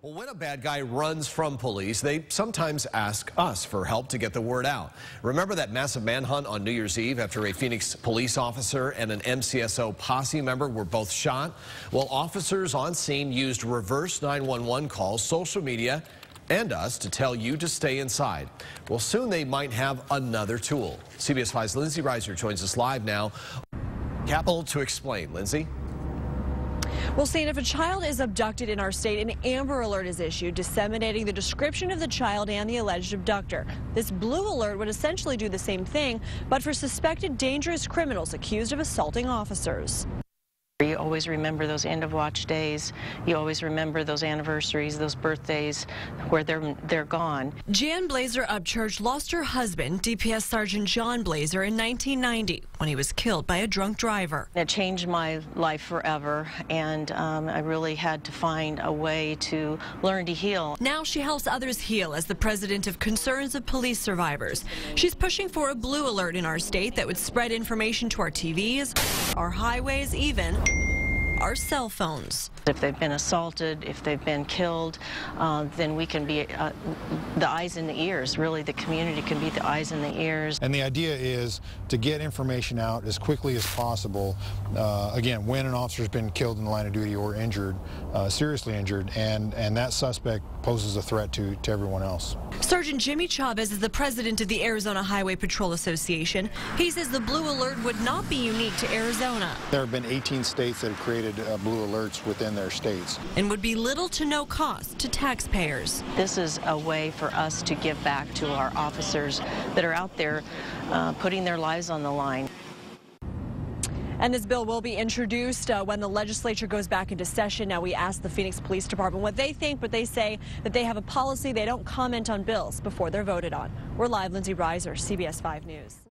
Well, when a bad guy runs from police, they sometimes ask us for help to get the word out. Remember that massive manhunt on New Year's Eve after a Phoenix police officer and an MCSO posse member were both shot? Well, officers on scene used reverse 911 calls, social media, and us to tell you to stay inside. Well, soon they might have another tool. CBS 5's Lindsey Reiser joins us live now. Capitol to explain. Lindsey? Well, Stan, if a child is abducted in our state, an Amber Alert is issued disseminating the description of the child and the alleged abductor. This blue alert would essentially do the same thing, but for suspected dangerous criminals accused of assaulting officers. Always remember those end of watch days. You always remember those anniversaries, those birthdays where they're they're gone. Jan Blazer Upchurch lost her husband, DPS Sergeant John Blazer, in 1990 when he was killed by a drunk driver. It changed my life forever, and um, I really had to find a way to learn to heal. Now she helps others heal as the president of Concerns of Police Survivors. She's pushing for a blue alert in our state that would spread information to our TVs, our highways, even our cell phones. If they've been assaulted, if they've been killed, uh, then we can be uh, the eyes and the ears. Really, the community can be the eyes and the ears. And the idea is to get information out as quickly as possible. Uh, again, when an officer's been killed in the line of duty or injured, uh, seriously injured, and, and that suspect poses a threat to, to everyone else. Sergeant Jimmy Chavez is the president of the Arizona Highway Patrol Association. He says the blue alert would not be unique to Arizona. There have been 18 states that have created uh, blue alerts within their states. And would be little to no cost to taxpayers. This is a way for us to give back to our officers that are out there uh, putting their lives on the line. And this bill will be introduced uh, when the legislature goes back into session. Now, we asked the Phoenix Police Department what they think, but they say that they have a policy. They don't comment on bills before they're voted on. We're live, Lindsey Reiser, CBS 5 News.